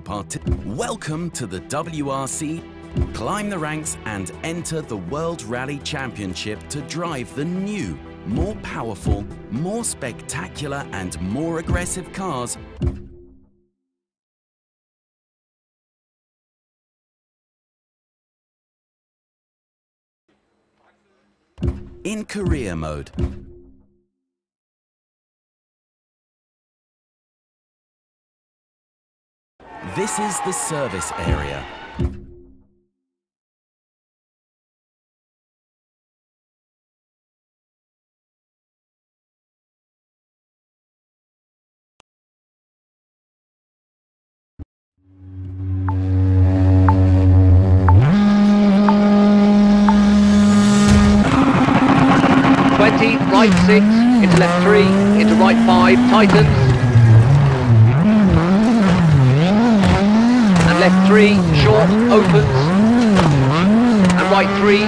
part. Welcome to the WRC. Climb the ranks and enter the World Rally Championship to drive the new, more powerful, more spectacular and more aggressive cars in career mode. This is the service area. Twenty, right six, into left three, into right five, tightens. Three, short, opens. And right three.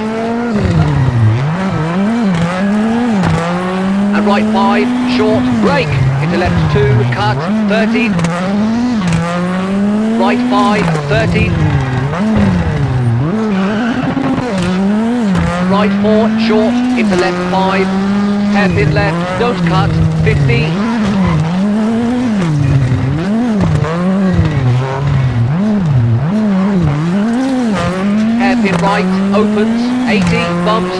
And right five, short, brake. Into left two, cut, 30. Right five, 30. right four, short, into left five, hairpin left, don't cut, 50. Hairpin right, opens, 80, bumps.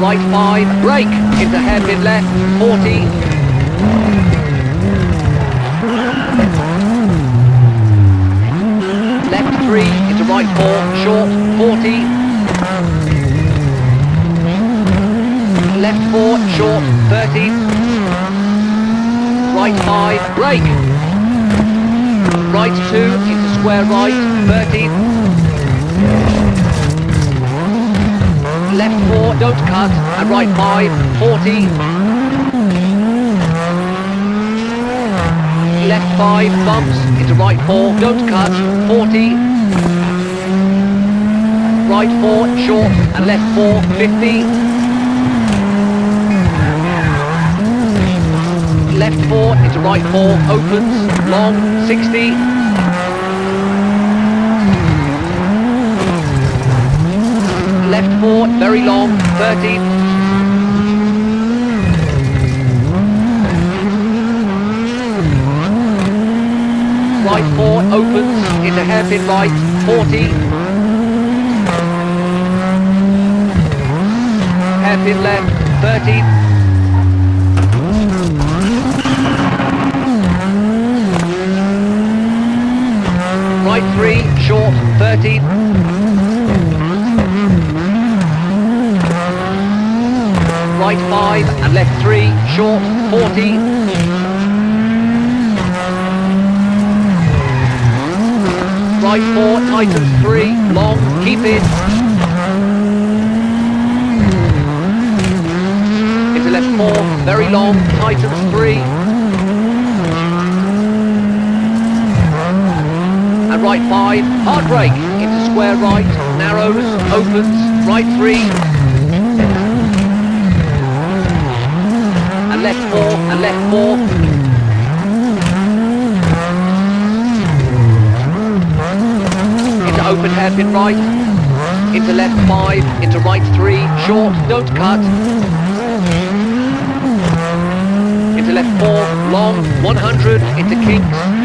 Right five, brake, into hairpin left, 40. left three, into right four, short, 40. Left four, short, 30. Right five, brake. Right two, into square right, 30. Left four, don't cut, and right five, 40. left 5, bumps, into right 4, don't cut, 40. Right 4, short, and left 4, 50. Left 4, into right 4, opens, long, 60. Left 4, very long, 30. right four opens into hairpin right, 40. Hairpin left, 30. Right three, short, 30. Right five and left three, short, 40. right four, tightens three, long, keep it. Into left four, very long, tightens three. And right five, hard brake, into square right, narrows, opens, right three. And left four, and left four, Into open hairpin right, into left 5, into right 3, short, don't cut, into left 4, long, 100, into kinks,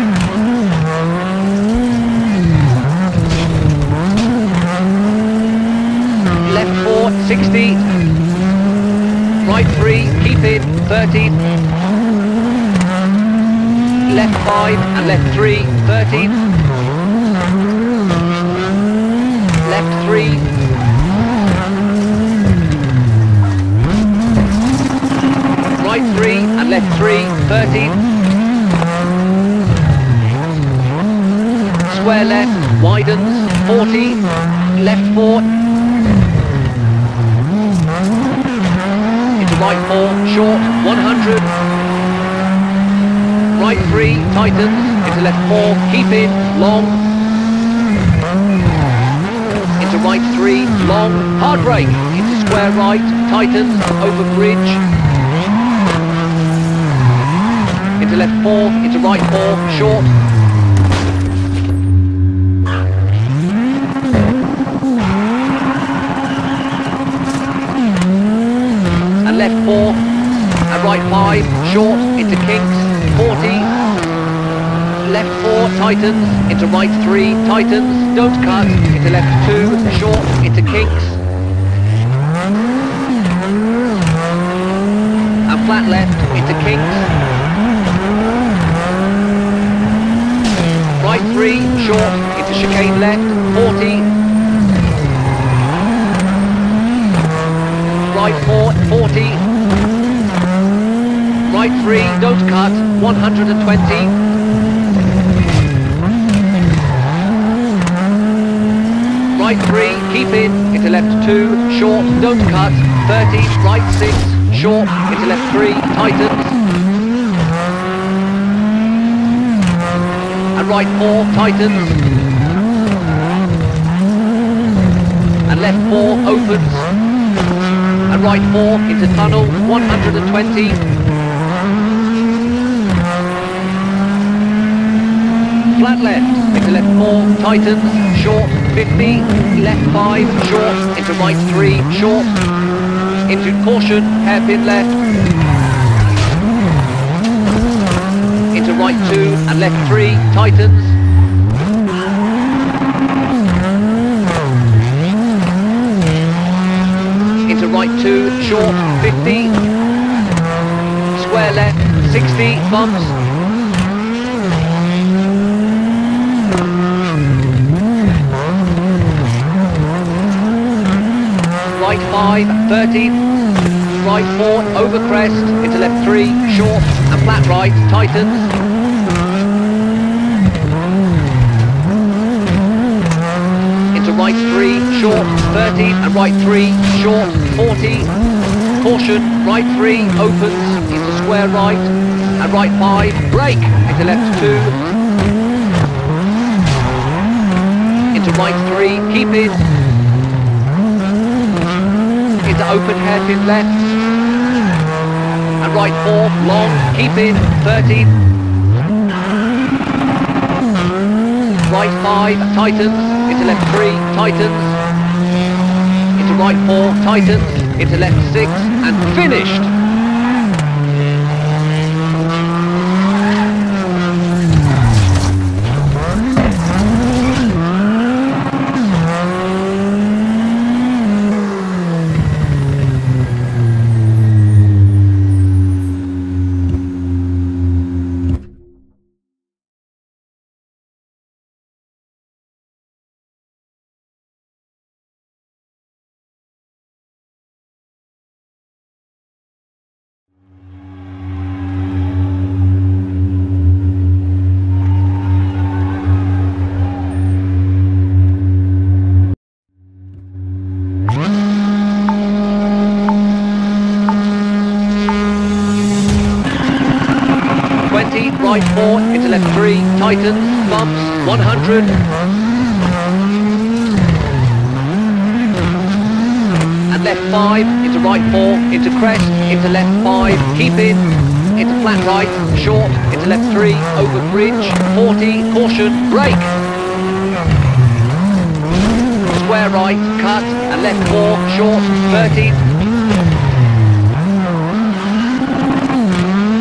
60, right 3, keep in, 30, left 5 and left 3, 30, left three. Right three and left three, 30. Square left, widens, 40. Left four. right four, short, 100. Right three, tightens, into left four, keep in, long. Into right three, long, hard brake, into square right, tightens, over bridge. Into left four, into right four, short, left four, and right five, short, into kinks, 40. Left four, tightens, into right three, tightens, don't cut, into left two, short, into kinks. And flat left, into kinks. Right three, short, into chicane left, 40. Right four, 40. Right three, don't cut, 120. Right three, keep in, into left two, short, don't cut, 30, right six, short, into left three, tightens. And right four, tightens. And left four, opens. And right four, into tunnel, 120. flat left, into left 4, tightens, short, 50, left 5, short, into right 3, short, into caution, hairpin left, into right 2 and left 3, tightens, into right 2, short, 50, square left, 60, bumps, right 5, 30, right 4, over crest, into left 3, short, and flat right, tightens. Into right 3, short, 30, and right 3, short, 40. Caution, right 3, opens, into square right, and right 5, brake, into left 2, into right 3, keep it, into open hairpin left. And right four, long, keep in, 30. Right five, tightens, into left three, tightens. Into right four, tightens, into left six, and finished. Bumps, 100. And left five, into right four, into crest, into left five, keep in, into flat right, short, into left three, over bridge, 40, caution, brake. Square right, cut, and left four, short, 30.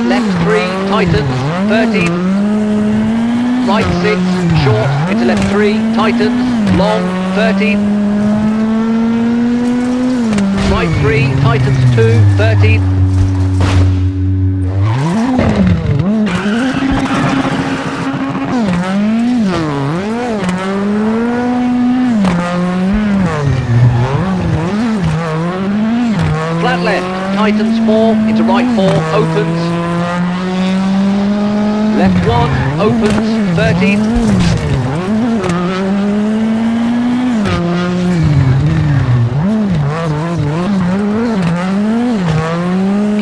Left three, tightens, 30. Right 6, short, into left 3, tightens, long, 30. Right 3, tightens 2, 30. Flat left, tightens 4, into right 4, opens, Left one, opens, 13.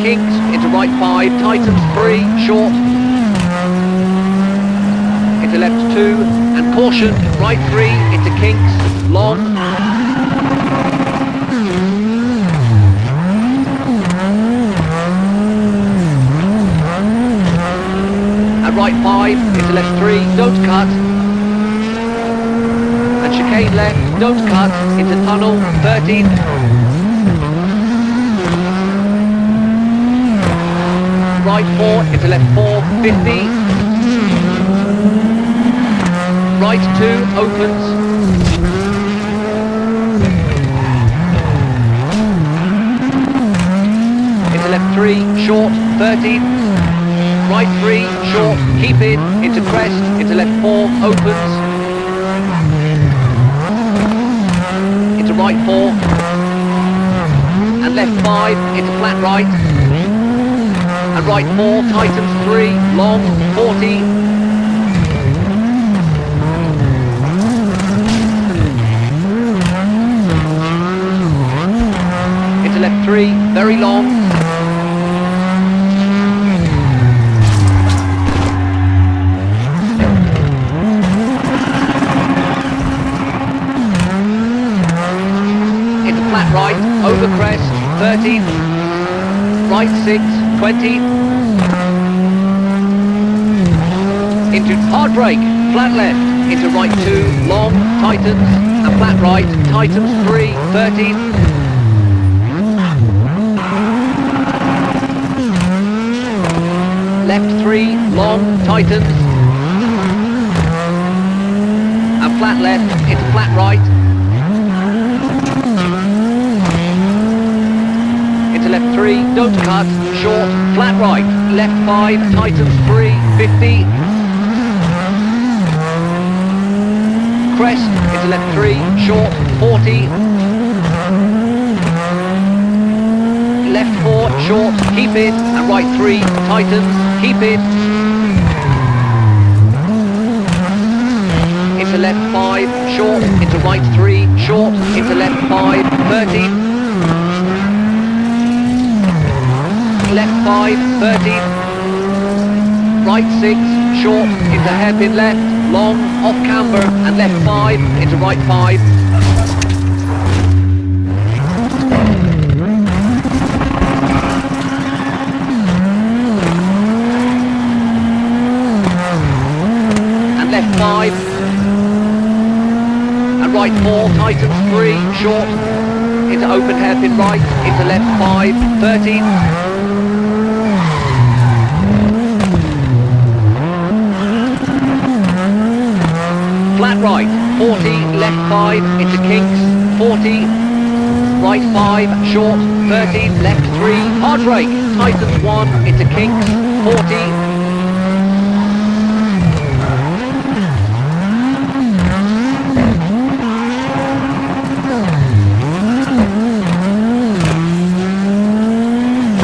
Kinks into right five, tightens three, short. Into left two, and caution, right three, into kinks, long. Right 5, into left 3, don't cut. And chicane left, don't cut, into tunnel 13. Right 4, into left 4, 50. Right 2, opens. Into left 3, short, 30. Right 3, short, keep in, into crest, into left 4, opens. Into right 4. And left 5, into flat right. And right 4, tightens 3, long, 40. Into left 3, very long. Right, over crest, 30, right 6, 20, into hard brake, flat left, into right 2, long, tightens, and flat right, tightens 3, 13, left 3, long, tightens, and flat left, into flat right, left 3, don't cut, short, flat right, left 5, tightens 3, 50. Crest, into left 3, short, 40. Left 4, short, keep it, and right 3, tightens, keep it. Into left 5, short, into right 3, short, into left 5, 30. Left 5, 30, right 6, short, into hairpin left, long, off camber, and left 5, into right 5. And left 5. And right 4, tightens 3, short, into open hairpin right, into left 5, 13. Flat right, 40, left 5, into kinks, 40, right 5, short, 30, left 3, hard brake, tightens 1, into kinks, 40,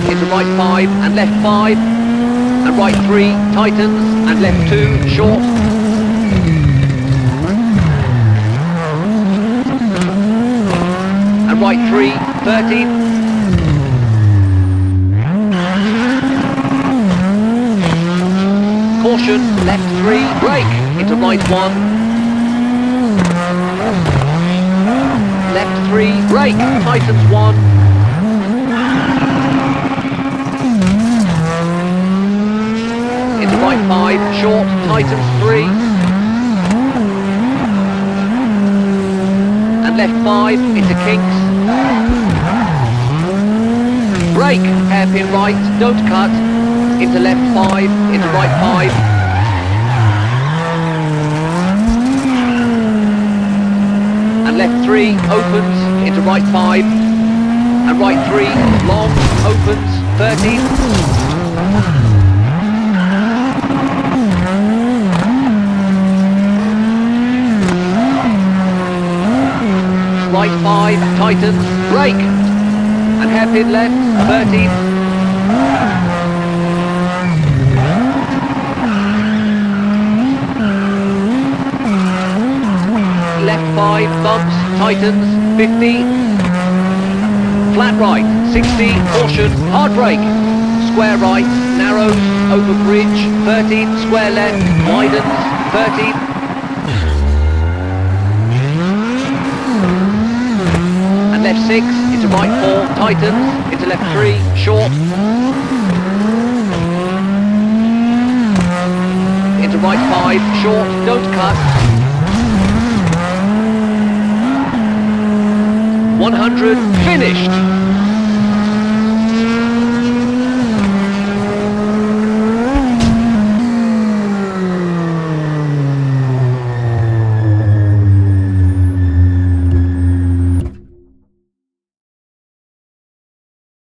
into right 5 and left 5 and right 3 tightens and left 2 short right 3 30 caution left 3 brake. Into right 1 left 3 brake. Tightens 1 into right 5, short, tightens 3. And left 5, into kinks. Brake, hairpin right, don't cut. Into left 5, into right 5. And left 3, opens, into right 5. And right 3, long, opens, 13. Right 5, tightens, brake, and hairpin left, 13. Left 5, bumps, tightens, 50. Flat right, 60, caution, hard brake. Square right, narrows, over bridge, 13, square left, widens, 13. 6, into right 4, tightens, into left 3, short. Into right five, short, don't cut. 100, finished.